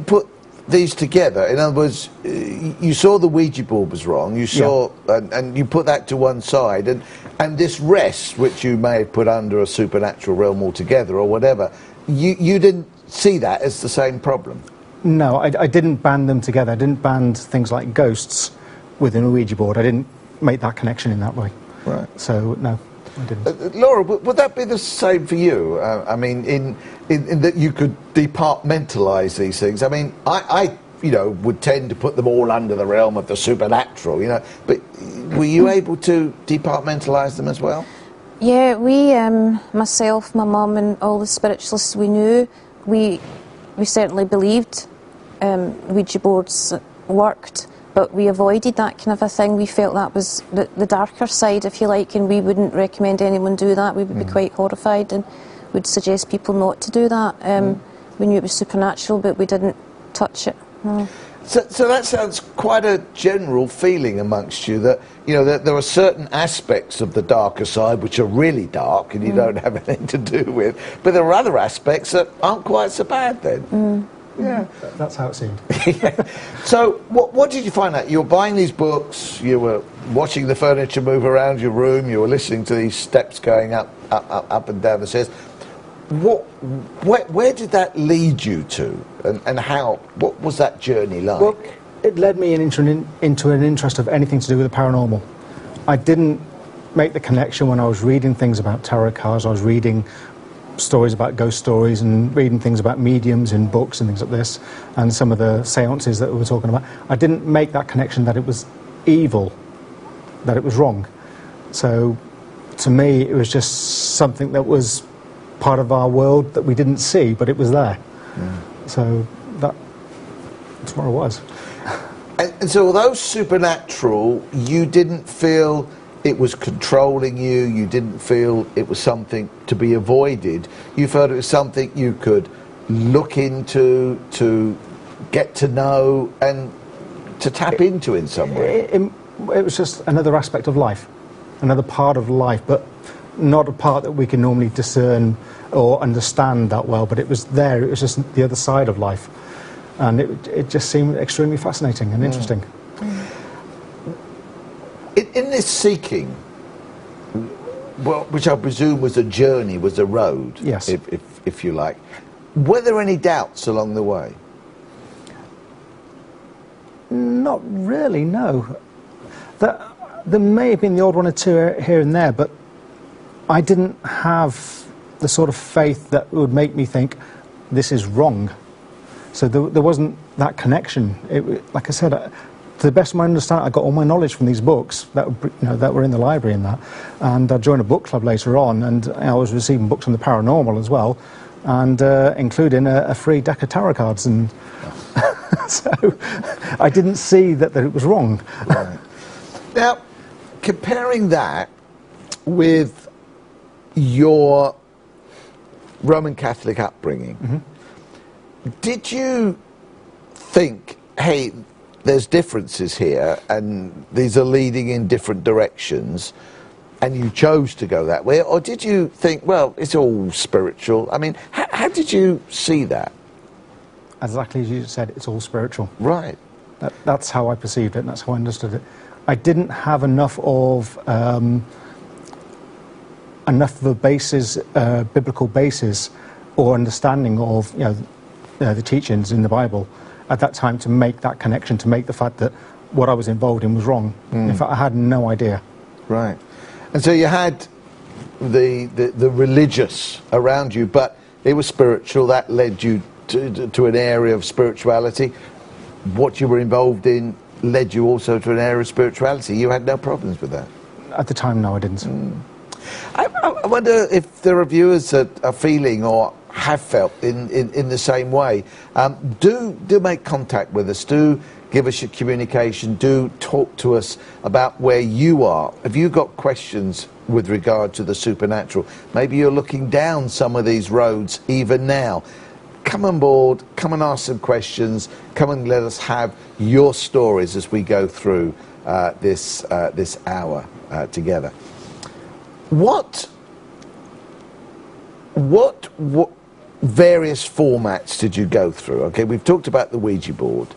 put these together. In other words, you saw the Ouija board was wrong. You saw, and, and you put that to one side, and and this rest, which you may have put under a supernatural realm altogether or whatever, you you didn't see that as the same problem. No, I, I didn't band them together. I didn't band things like ghosts within a Ouija board. I didn't make that connection in that way. Right. So no. Uh, Laura, would, would that be the same for you? Uh, I mean, in, in in that you could departmentalise these things. I mean, I. I you know, would tend to put them all under the realm of the supernatural, you know. But were you able to departmentalise them as well? Yeah, we, um, myself, my mum, and all the spiritualists we knew, we we certainly believed um, Ouija boards worked, but we avoided that kind of a thing. We felt that was the, the darker side, if you like, and we wouldn't recommend anyone do that. We would be mm. quite horrified and would suggest people not to do that. Um, mm. We knew it was supernatural, but we didn't touch it. No. So, so that sounds quite a general feeling amongst you that you know that there are certain aspects of the darker side which are really dark and you mm. don't have anything to do with, but there are other aspects that aren't quite so bad then. Yeah. That's how it seemed. So, what, what did you find out? You were buying these books, you were watching the furniture move around your room, you were listening to these steps going up, up, up, up and down the stairs. What, where, where did that lead you to, and, and how? What was that journey like? Well, it led me in- into an, into an interest of anything to do with the paranormal. I didn't make the connection when I was reading things about tarot cards. I was reading stories about ghost stories and reading things about mediums in books and things like this, and some of the seances that we were talking about. I didn't make that connection that it was evil, that it was wrong. So, to me, it was just something that was part of our world that we didn't see, but it was there. So that, that's what it was. And, and so, although supernatural, you didn't feel it was controlling you, you didn't feel it was something to be avoided. You felt it was something you could look into, to get to know, and to tap into in some way. It, it, it was just another aspect of life, another part of life, but not a part that we can normally discern or understand that well. But it was there. It was just the other side of life, and it, it just seemed extremely fascinating and mm. interesting. Mm. In, in this seeking, well, which I presume was a journey, was a road, Yes. if, if, if you like, were there any doubts along the way? Not really, no. There, there may have been the odd one or two here and there, but I didn't have the sort of faith that would make me think this is wrong. So there, there wasn't that connection. It, like I said, I, to the best of my understanding, I got all my knowledge from these books that were, you know, that were in the library and that. And I joined a book club later on, and I was receiving books on the paranormal as well, and uh, including a, a free deck of tarot cards. And so I didn't see that, that it was wrong. Now, comparing that with your Roman Catholic upbringing, did you think, hey, there's differences here and these are leading in different directions, and you chose to go that way? Or did you think, well, it's all spiritual? I mean, how, how did you see that? Exactly as you said, it's all spiritual. Right. That, that's how I perceived it, and that's how I understood it. I didn't have enough of um, enough of a basis, uh, biblical basis, or understanding of you know uh, the teachings in the Bible at that time to make that connection, to make the fact that what I was involved in was wrong. Hmm. In fact, I had no idea. Right. And so you had the, the, the religious around you, but it was spiritual. That led you to, to an area of spirituality. What you were involved in led you also to an area of spirituality. You had no problems with that. At the time, no, I didn't. Hmm. I, I I wonder if there are viewers that are feeling or have felt in, in, in the same way. Um, do, do make contact with us. Do give us your communication. Do talk to us about where you are. Have you got questions with regard to the supernatural? Maybe you're looking down some of these roads even now. Come on board, come and ask some questions, come and let us have your stories as we go through uh, this, uh, this hour uh, together. What, what, what, various formats did you go through? Okay, we've talked about the Ouija board,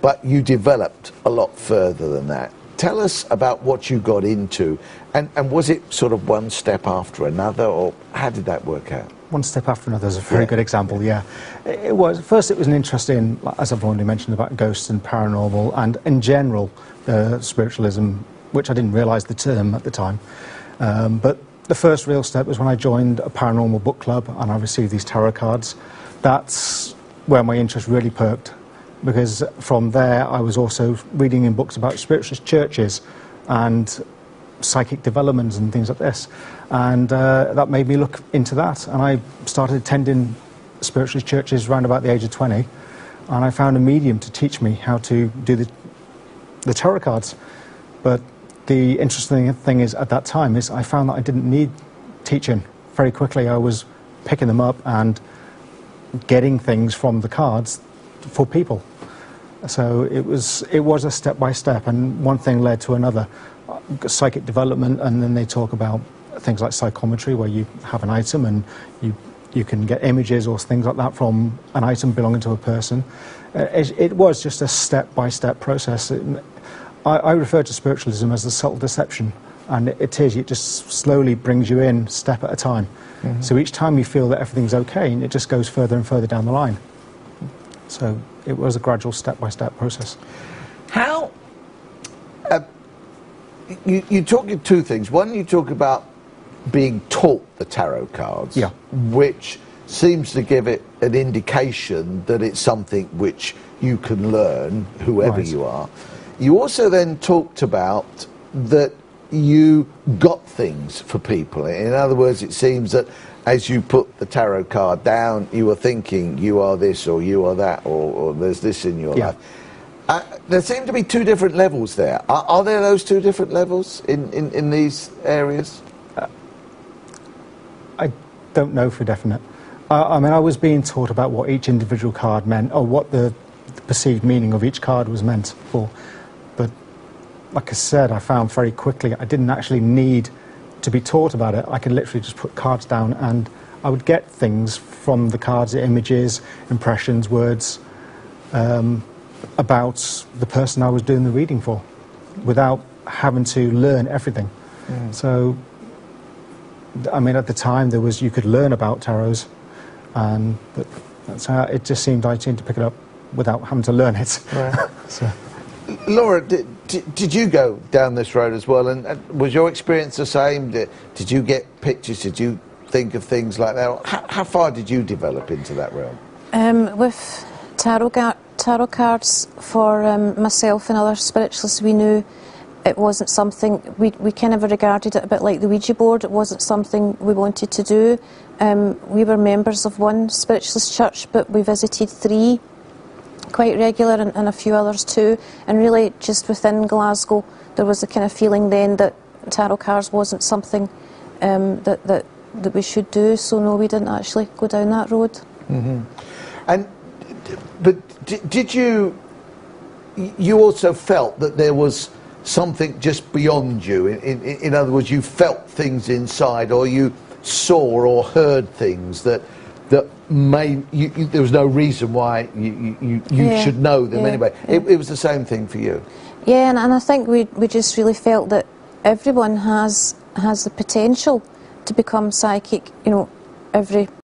but you developed a lot further than that. Tell us about what you got into, and, and was it sort of one step after another, or how did that work out? One step after another is a very Yeah. good example, yeah. It was, first it was an interest in, as I've already mentioned, about ghosts and paranormal, and in general, uh, spiritualism, which I didn't realise the term at the time. Um, but the first real step was when I joined a paranormal book club and I received these tarot cards. That's where my interest really perked, because from there I was also reading in books about spiritualist churches and psychic developments and things like this. And uh, that made me look into that. And I started attending spiritualist churches around about the age of 20. And I found a medium to teach me how to do the, the tarot cards. But the interesting thing is, at that time, is I found that I didn't need teaching. Very quickly, I was picking them up and getting things from the cards for people. So it was, it was a step by step, and one thing led to another. Psychic development, and then they talk about things like psychometry, where you have an item and you, you can get images or things like that from an item belonging to a person. Uh, it, it was just a step by step process. I, I refer to spiritualism as the subtle deception, and it, it is, it just slowly brings you in step at a time. So each time you feel that everything's okay, it just goes further and further down the line. So it was a gradual step by step process. How? Uh, you, you talk of two things. One, you talk about being taught the tarot cards, Yeah. which seems to give it an indication that it's something which you can learn, whoever Right. you are. You also then talked about that you got things for people. In other words, it seems that as you put the tarot card down, you were thinking you are this or you are that or, or there's this in your Yeah. life. Uh, there seem to be two different levels there. Are, are there those two different levels in, in, in these areas? I don't know for definite. Uh, I mean, I was being taught about what each individual card meant, or what the perceived meaning of each card was meant for. But like I said, I found very quickly I didn't actually need to be taught about it. I could literally just put cards down, and I would get things from the cards, images, impressions, words, um, about the person I was doing the reading for, without having to learn everything. So I mean, at the time there was you could learn about tarots, and but that's how it just seemed I seemed to pick it up without having to learn it. so, Laura, did, did, you go down this road as well? And, was your experience the same? Did, you get pictures? Did you think of things like that? How, how far did you develop into that realm? Um, with tarot, tarot cards for um, myself and other spiritualists, we knew it wasn't something we, we kind of regarded it a bit like the Ouija board. It wasn't something we wanted to do. Um, we were members of one spiritualist church, but we visited three quite regular and, and a few others too. And really, just within Glasgow, there was a kind of feeling then that tarot cards wasn't something um, that, that that we should do. So no, we didn't actually go down that road. And but did you? You also felt that there was something just beyond you. In, in, in other words, you felt things inside, or you saw or heard things that that may. You, you, there was no reason why you you, you Yeah, should know them yeah, anyway. yeah. It, it was the same thing for you. Yeah, and, and I think we we just really felt that everyone has has the potential to become psychic. You know, every